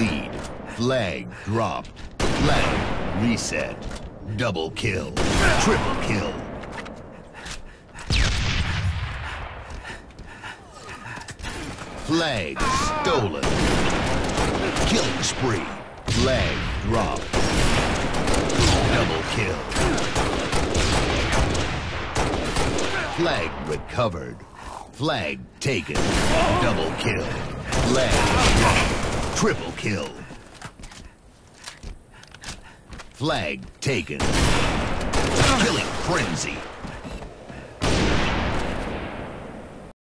Flag dropped. Flag reset. Double kill. Triple kill. Flag stolen. Killing spree. Flag dropped. Double kill. Flag recovered. Flag taken. Double kill. Flag. Triple kill. Flag taken. Killing frenzy.